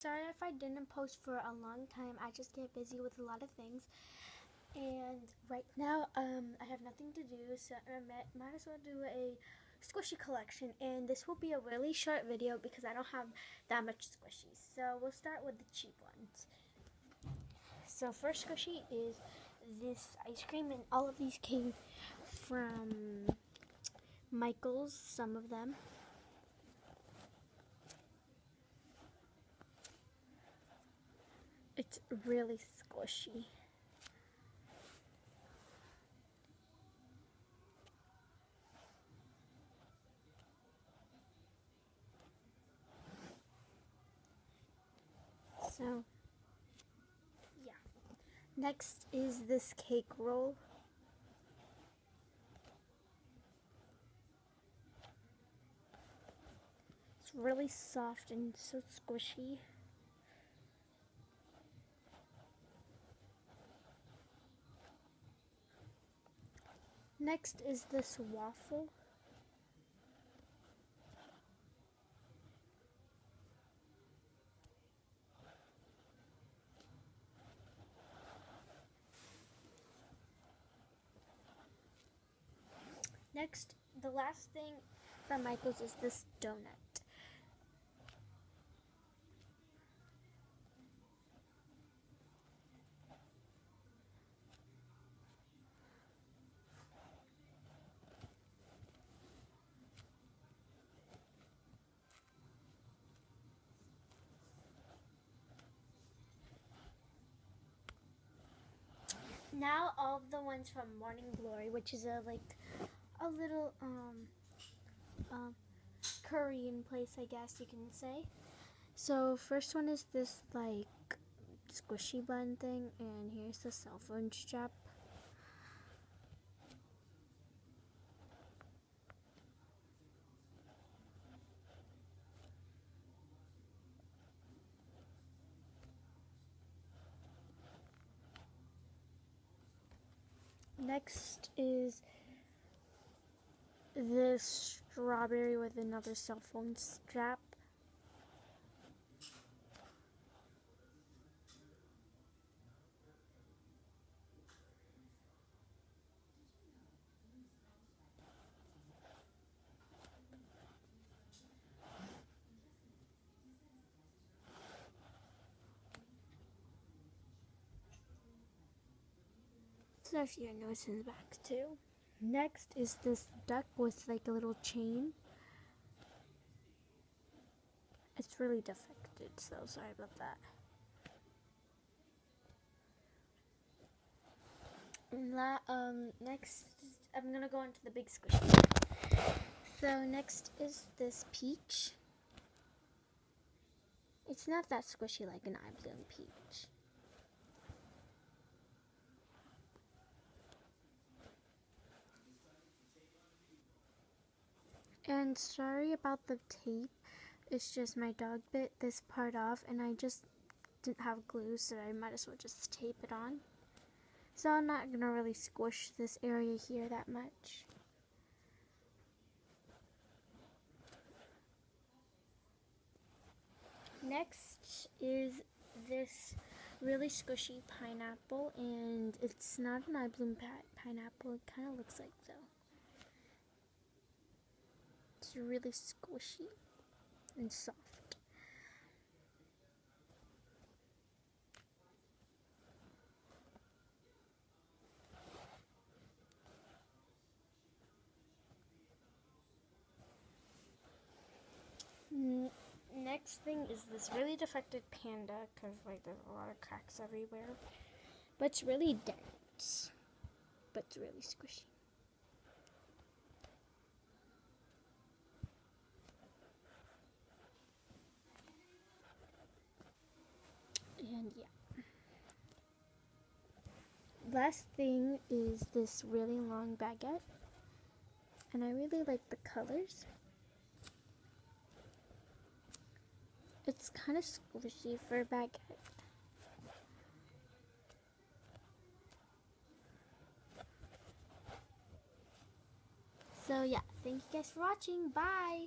Sorry if I didn't post for a long time. I just get busy with a lot of things. And right now, um, I have nothing to do, so I might, might as well do a squishy collection. And this will be a really short video because I don't have that much squishies. So we'll start with the cheap ones. So first squishy is this ice cream, and all of these came from Michaels, some of them. It's really squishy. So, yeah. Next is this cake roll. It's really soft and so squishy. Next is this waffle. Next, the last thing from Michael's is this donut. Now all of the ones from Morning Glory, which is a like a little um um Korean place, I guess you can say. So first one is this like squishy bun thing, and here's the cell phone strap. Next is this strawberry with another cell phone strap. If your in the back too. Next is this duck with like a little chain. It's really defected, so sorry about that. And um, next, I'm gonna go into the big squishy. So next is this peach. It's not that squishy like an iBloom peach. And sorry about the tape. It's just my dog bit this part off and I just didn't have glue so I might as well just tape it on. So I'm not going to really squish this area here that much. Next is this really squishy pineapple and it's not an iBloom pineapple, it kind of looks like though. It's really squishy and soft. Next thing is this really defected panda because like there's a lot of cracks everywhere. But it's really dense. But it's really squishy. And yeah. Last thing is this really long baguette. And I really like the colors. It's kind of squishy for a baguette. So yeah, thank you guys for watching. Bye!